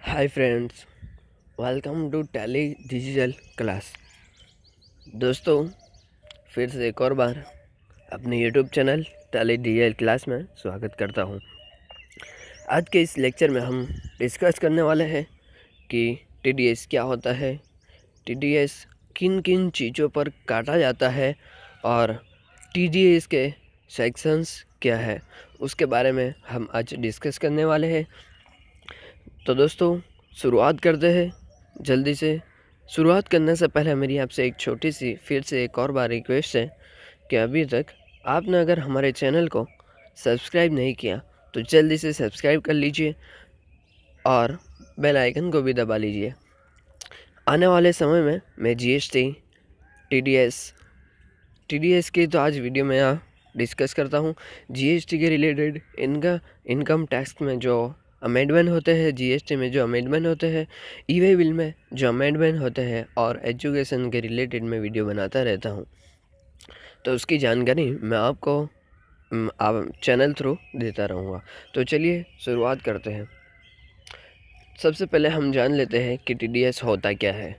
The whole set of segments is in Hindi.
Hi friends welcome to Tally digital class दोस्तों, फिर से एक और बार अपने YouTube channel Tally digital class में स्वागत करता हूँ। आज के इस लेक्चर में हम डिस्कस करने वाले हैं कि टीडीएस क्या होता है टीडीएस किन किन चीज़ों पर काटा जाता है और टीडीएस के सेक्शंस क्या है, उसके बारे में हम आज डिस्कस करने वाले हैं तो दोस्तों, शुरुआत करते हैं, जल्दी से। शुरुआत करने से पहले मेरी आपसे एक छोटी सी फिर से एक और बार रिक्वेस्ट है कि अभी तक आपने अगर हमारे चैनल को सब्सक्राइब नहीं किया तो जल्दी से सब्सक्राइब कर लीजिए और बेल आइकन को भी दबा लीजिए। आने वाले समय में मैं जीएसटी टीडीएस टीडीएस की तो आज वीडियो में यहाँ डिस्कस करता हूँ। जीएसटी के रिलेटेड इनका इनकम टैक्स में जो अमेंडमेंट होते हैं जीएसटी में जो अमेंडमेंट होते हैं ई वे बिल में जो अमेंडमेंट होते हैं और एजुकेशन के रिलेटेड मैं वीडियो बनाता रहता हूँ। तो उसकी जानकारी मैं आपको आप चैनल थ्रू देता रहूँगा। तो चलिए शुरुआत करते हैं। सबसे पहले हम जान लेते हैं कि टीडीएस होता क्या है।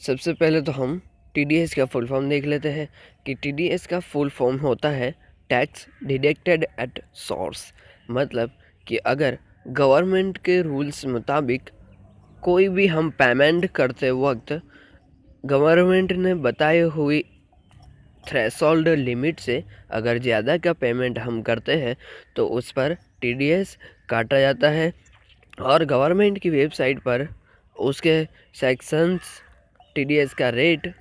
सबसे पहले तो हम टीडीएस का फुल फॉर्म देख लेते हैं कि टीडीएस का फुल फॉर्म होता है टैक्स डिडक्टेड एट सोर्स मतलब कि अगर गवर्नमेंट के रूल्स मुताबिक, कोई भी हम पेमेंट करते वक्त, गवर्नमेंट ने बताई हुई थ्रेसोल्ड लिमिट से अगर ज़्यादा का पेमेंट हम करते हैं तो उस पर टीडीएस काटा जाता है और गवर्नमेंट की वेबसाइट पर उसके सेक्शंस टीडीएस का रेट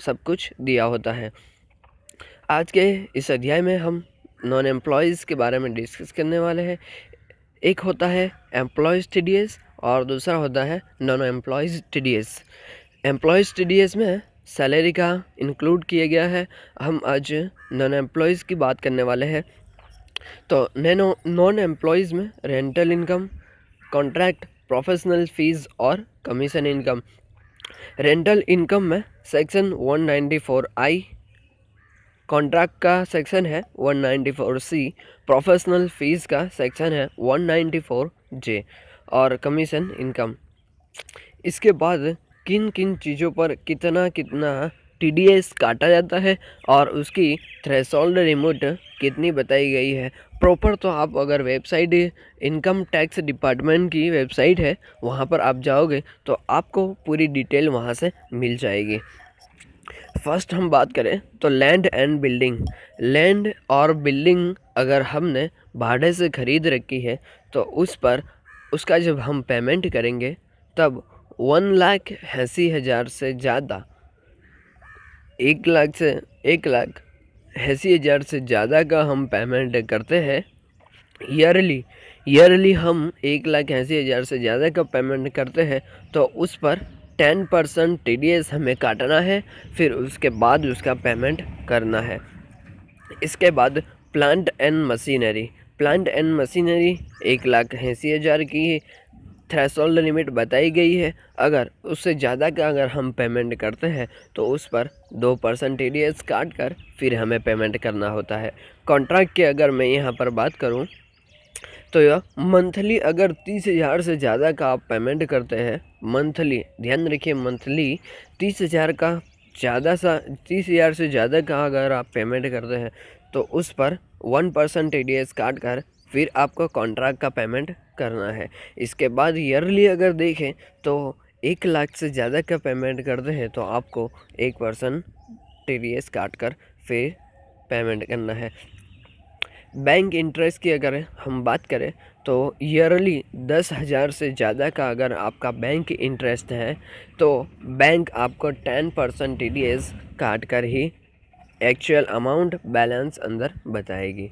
सब कुछ दिया होता है। आज के इस अध्याय में हम नॉन एम्प्लॉयज़ के बारे में डिस्कस करने वाले हैं। एक होता है एम्प्लॉयज़ टी और दूसरा होता है non employees T D S employees T में सैलरी का इंक्लूड किया गया है। हम आज नॉन एम्प्लॉयज़ की बात करने वाले हैं। तो नैनो नॉन एम्प्लॉयज़ में rental income contract professional fees और कमीशन इनकम रेंटल इनकम में सेक्शन 194 आई कॉन्ट्रैक्ट का सेक्शन है 194 सी प्रोफेशनल फ़ीस का सेक्शन है 194 जे और कमीशन इनकम इसके बाद किन किन चीज़ों पर कितना कितना टीडीएस काटा जाता है और उसकी थ्रेसोल्ड रिमोट कितनी बताई गई है? प्रॉपर तो आप अगर वेबसाइट इनकम टैक्स डिपार्टमेंट की वेबसाइट है, वहाँ पर आप जाओगे तो आपको पूरी डिटेल वहाँ से मिल जाएगी। फ़र्स्ट हम बात करें तो लैंड एंड बिल्डिंग लैंड और बिल्डिंग अगर हमने भाड़े से ख़रीद रखी है तो उस पर उसका जब हम पेमेंट करेंगे, तब वन लाख अस्सी हज़ार से ज़्यादा, एक लाख से एक लाख अस्सी हज़ार से ज़्यादा का हम पेमेंट करते हैं. ईयरली ईयरली हम एक लाख अस्सी हज़ार से ज़्यादा का पेमेंट करते हैं तो उस पर टेन परसेंट टी हमें काटना है, फिर उसके बाद उसका पेमेंट करना है। इसके बाद plant and machinery plant and machinery एक लाख अस्सी हज़ार की थ्रेसोल्ड लिमिट बताई गई है। अगर उससे ज़्यादा का अगर हम पेमेंट करते हैं तो उस पर दो परसेंट टी काट कर फिर हमें पेमेंट करना होता है। कॉन्ट्रैक्ट की अगर मैं यहाँ पर बात करूँ तो यह मंथली अगर तीस हज़ार से ज़्यादा का आप पेमेंट करते हैं मंथली ध्यान रखिए मंथली तीस हज़ार का ज़्यादा सा, तीस हज़ार से ज़्यादा का अगर आप पेमेंट करते हैं तो उस पर वन परसेंट टी डी काट कर, फिर आपको कॉन्ट्रैक्ट का पेमेंट करना है। इसके बाद ईयरली अगर देखें तो एक लाख से ज़्यादा का पेमेंट करते हैं तो आपको एक परसेंट टी डी काट कर, फिर पेमेंट करना है। बैंक इंटरेस्ट की अगर हम बात करें तो ईयरली दस हज़ार से ज़्यादा का अगर आपका बैंक इंटरेस्ट है तो बैंक आपको ten percent T D S काट कर ही एक्चुअल अमाउंट बैलेंस अंदर बताएगी।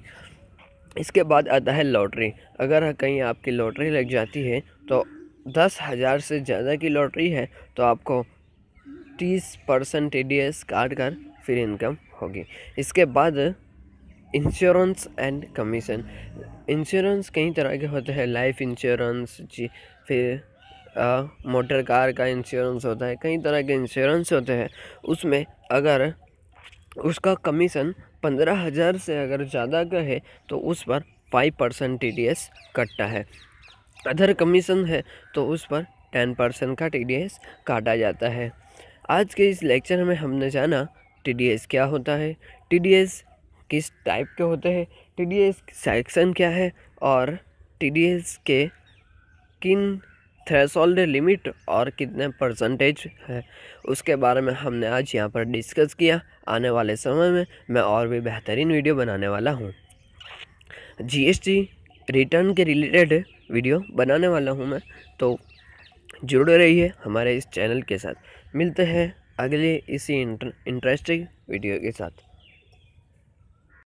इसके बाद आता है लॉटरी अगर कहीं आपकी लॉटरी लग जाती है तो दस हज़ार से ज़्यादा की लॉटरी है तो आपको तीस परसेंट टी डी एस काट कर फिर इनकम होगी। इसके बाद इंश्योरेंस एंड कमीशन इंश्योरेंस कई तरह के होते हैं। लाइफ इंश्योरेंस जी, फिर मोटर कार का इंश्योरेंस होता है। कई तरह के इंश्योरेंस होते हैं। उसमें अगर उसका कमीशन पंद्रह हज़ार से अगर ज़्यादा का है तो उस पर five percent T D S कटता है। अदर कमीशन है तो उस पर टेन परसेंट का टी डी एस काटा जाता है। आज के इस लेक्चर में हमने जाना टी डी एस क्या होता है। टीडीएस किस टाइप के होते हैं टी डी एस सेक्शन क्या है और टी डी एस के किन थ्रेसोल्ड लिमिट और कितने परसेंटेज है, उसके बारे में हमने आज यहाँ पर डिस्कस किया। आने वाले समय में मैं और भी बेहतरीन वीडियो बनाने वाला हूँ। जीएसटी रिटर्न के रिलेटेड वीडियो बनाने वाला हूँ मैं तो जुड़े रहिए हमारे इस चैनल के साथ। मिलते हैं अगले इसी इंटरेस्टिंग वीडियो के साथ।